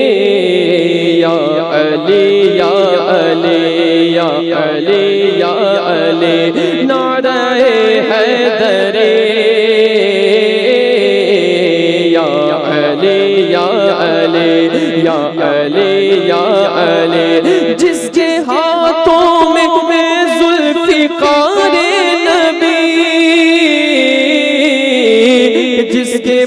या अली या अली नारे या या या अली या अली। जिसके हाथों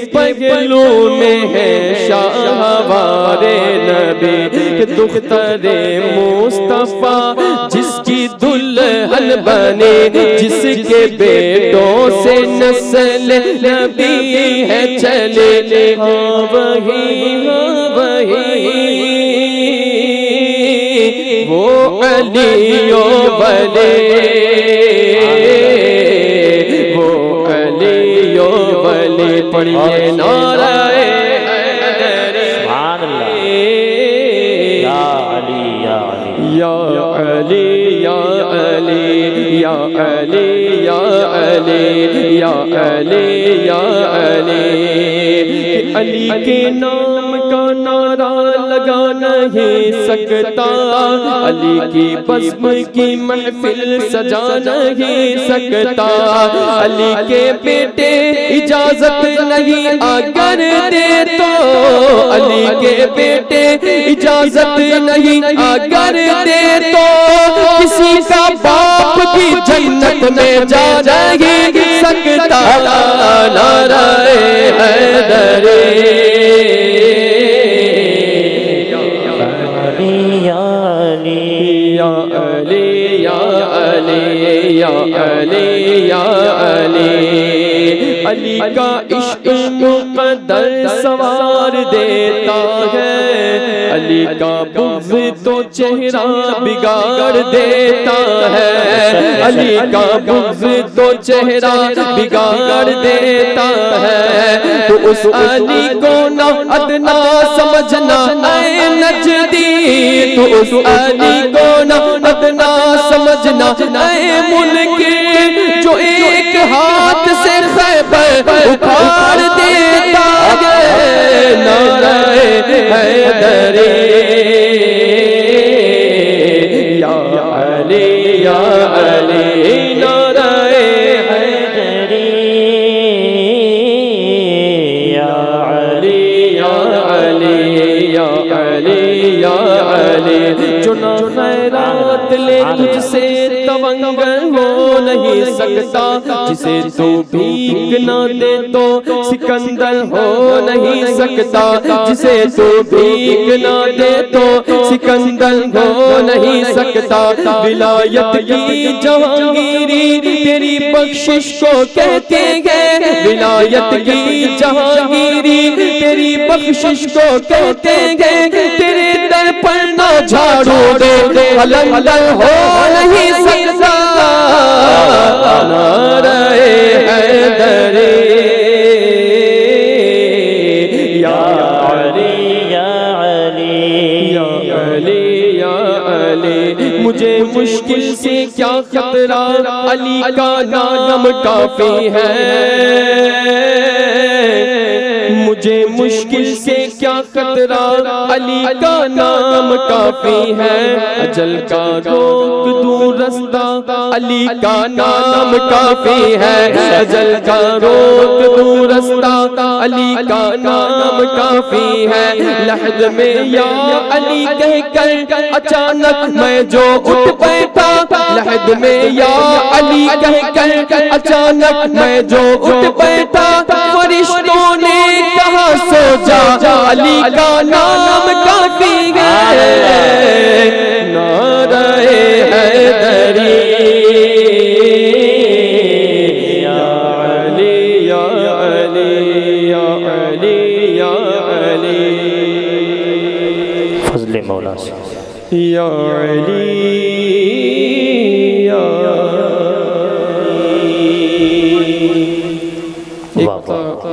पगलों में है शाहवारे नबी दुख्तरे मुस्तफ़ा, जिसकी दुल्हन बने, जिसके बेटों से नस्ल नबी है चले हाँ वही हाँ वही। वो अलियो बले बले पढ़िए नाराए सुभान अल्लाह या अली या अली या अली या अली या अली या अली या अली या अली अली के नाम का नारा लगा नहीं सकता। अली की बस्म की महफिल सजा नहीं सकता। अली के बेटे इजाज़त नहीं, अगर दे तो। अली के बेटे इजाज़त नहीं, अगर दे तो। किसी का बाप भी जन्नत में जा नहीं सकता। नाराए हैदरे अली या अली या अली या अली या अली या अली अली का इश्क मुकद्दर सवार देता है। अली का बुग़्ज़ तो चेहरा बिगाड़ देता है। अली का बुग़्ज़ तो चेहरा बिगाड़ देता है। तो उस अली को ना अदना समझना ऐ नजदी तो उस अली को ना अदना समझना ऐ मुल्क पर उखाड़ देता है। नारा है दरी खैरात ले तुझसे तवंग हो नहीं सकता। जिसे तू भीख न दे तो सिकंदर हो नहीं सकता। जिसे तू भीख न दे तो सिकंदर हो नहीं सकता। विलायत की जहांगीरी तेरी बख्शिश को कहते हैं। विलायत की जहांगीरी तेरी बख्शिश को कहते हैं। तेरे दर पर झाड़ू दे, अलंदर हो नहीं सकता। नारे हैदरे। या मुझे मुश्किल से क्या खतरा? अली का नाम काफ़ी है। मुझे मुश्किल से क्या खतरा? अली का नाम काफ़ी है। अजल का रोक दूर रास्ता। अली का नाम काफ़ी है। अजल का रोक दूर रास्ता। अली का नाम काफ़ी है। लहद में या अली कहकर अचानक मैं जो उठ बैठा। लहद में या अली कहकर अचानक मैं जो उठ बैठा। अली का नाम काफ़ी है। नारे हैदरी। या अली या अली या अली या अली। फजल मौला से। या अली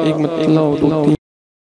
एक मतलब